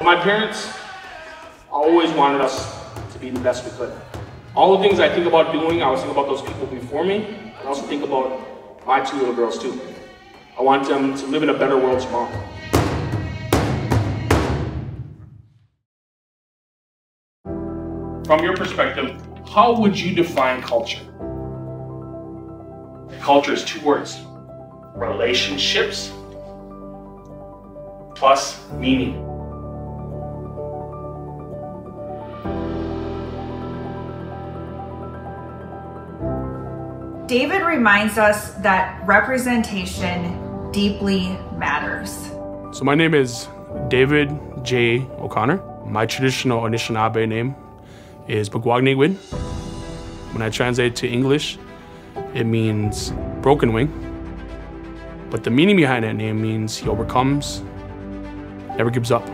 My parents always wanted us to be the best we could. All the things I think about doing, I was thinking about those people before me. I also think about my two little girls too. I want them to live in a better world tomorrow. From your perspective, how would you define culture? Culture is two words relationships plus meaning. David reminds us that representation deeply matters. So, my name is David J. O'Connor. My traditional Anishinaabe name is Bagwagnigwin. When I translate to English, it means broken wing. But the meaning behind that name means he overcomes, never gives up.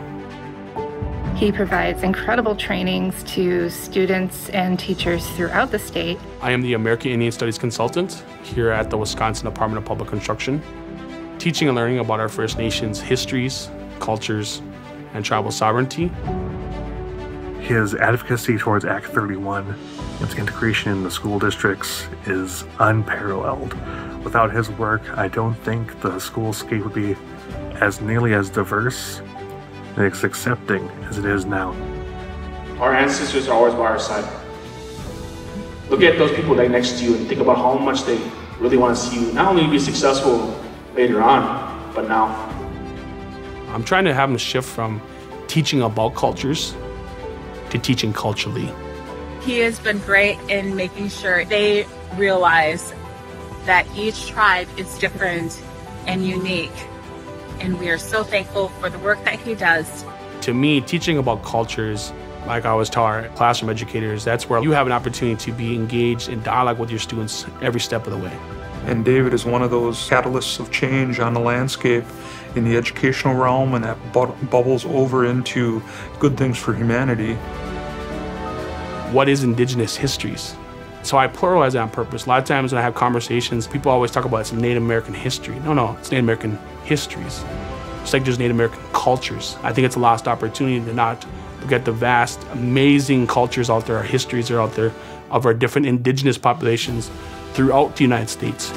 He provides incredible trainings to students and teachers throughout the state. I am the American Indian Studies consultant here at the Wisconsin Department of Public Instruction, teaching and learning about our First Nations histories, cultures, and tribal sovereignty. His advocacy towards Act 31 its integration in the school districts is unparalleled. Without his work, I don't think the school schoolscape would be as nearly as diverse and as accepting as it is now. Our ancestors are always by our side. Look at those people right next to you and think about how much they really want to see you not only be successful later on, but now. I'm trying to have them shift from teaching about cultures to teaching culturally. He has been great in making sure they realize that each tribe is different and unique. And we are so thankful for the work that he does. To me, teaching about cultures, like I was taught, classroom educators, that's where you have an opportunity to be engaged in dialogue with your students every step of the way. And David is one of those catalysts of change on the landscape in the educational realm, and that bu bubbles over into good things for humanity what is indigenous histories. So I pluralize it on purpose. A lot of times when I have conversations, people always talk about some Native American history. No, no, it's Native American histories. It's like there's Native American cultures. I think it's a lost opportunity to not look at the vast, amazing cultures out there, our histories are out there of our different indigenous populations throughout the United States.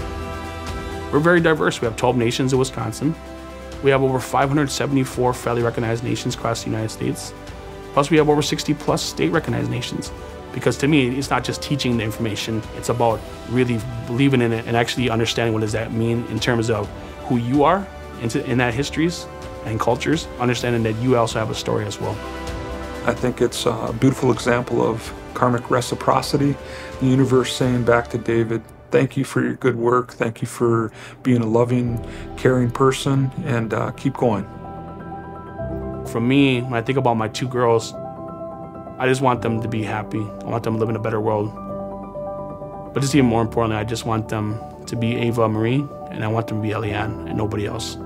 We're very diverse. We have 12 nations in Wisconsin. We have over 574 federally recognized nations across the United States. Plus, we have over 60 plus state recognized nations. Because to me, it's not just teaching the information, it's about really believing in it and actually understanding what does that mean in terms of who you are in that histories and cultures, understanding that you also have a story as well. I think it's a beautiful example of karmic reciprocity, the universe saying back to David, thank you for your good work, thank you for being a loving, caring person, and uh, keep going. For me, when I think about my two girls, I just want them to be happy. I want them to live in a better world. But just even more importantly, I just want them to be Ava Marie, and I want them to be Eliane and nobody else.